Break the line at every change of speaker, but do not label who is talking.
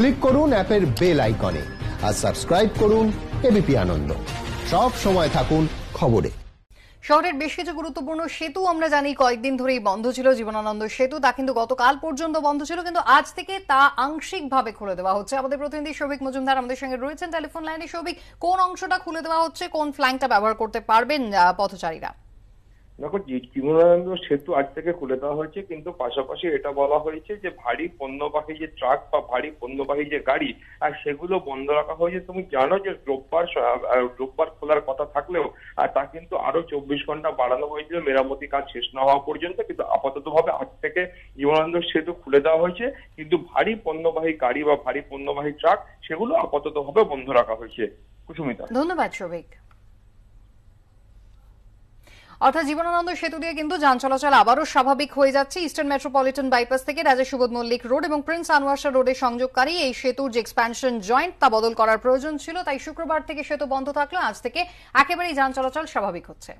Click করুন অ্যাপের bell আইকনে আর সাবস্ক্রাইব করুন এবিপি আনন্দ। সব সময় থাকুন খবরে।
শহরের বেশ কিছু গুরুত্বপূর্ণ সেতু আমরা জানি, কয়েকদিন ধরেই বন্ধ ছিল জীবনানন্দ সেতু, তা কিন্তু গতকাল পর্যন্ত বন্ধ ছিল, কিন্তু আজ থেকে তা আংশিকভাবে খুলে দেওয়া হচ্ছে। আমাদের প্রতিনিধি সৌভিক মজুমদার আমাদের সঙ্গে রয়েছেন। টেলিফোন লাইনে সৌভিক কোন অংশটা খুলে দেওয়া হচ্ছে, কোন ফ্ল্যাঙ্কটা ব্যবহার করতে পারবেন পথচারীরা?
দেখো জি- সেতু আজ থেকে খুলে দেওয়া হয়েছে, কিন্তু পাশাপাশি এটা বলা হয়েছে যে ভারী পণ্যবাহী যে ট্রাক বা ভারী পণ্যবাহী যে গাড়ি, আর সেগুলো বন্ধ রাখা হয়েছে। তুমি জানো যে রোববার রোববার খোলার কথা থাকলেও, আর তা কিন্তু আরও চব্বিশ ঘণ্টা বাড়ানো হয়েছিল। মেরামতি কাজ শেষ না হওয়া পর্যন্ত, কিন্তু আপাতত ভাবে আজ থেকে জীবনানন্দ সেতু খুলে দেওয়া হয়েছে। কিন্তু ভারী পণ্যবাহী গাড়ি বা ভারী পণ্যবাহী ট্রাক, সেগুলো আপাতত ভাবে বন্ধ রাখা হয়েছে। কুসুমিতা
ধন্যবাদ, সৌভিক। অর্থাৎ জীবনানন্দ সেতু দিয়ে কিন্তু যান চলাচল আবারও স্বাভাবিক হয়ে যাচ্ছে। ইস্টার্ন মেট্রোপলিটন বাইপাস থেকে রাজা সুবোধ মল্লিক রোড এবং প্রিন্স আনোয়ারশা রোডে রোডের সংযোগকারী এই সেতুর যে এক্সপ্যানশন জয়েন্ট তা বদল করার প্রয়োজন ছিল, তাই শুক্রবার থেকে সেতু বন্ধ থাকলেও আজ থেকে একেবারেই যান চলাচল স্বাভাবিক হচ্ছে।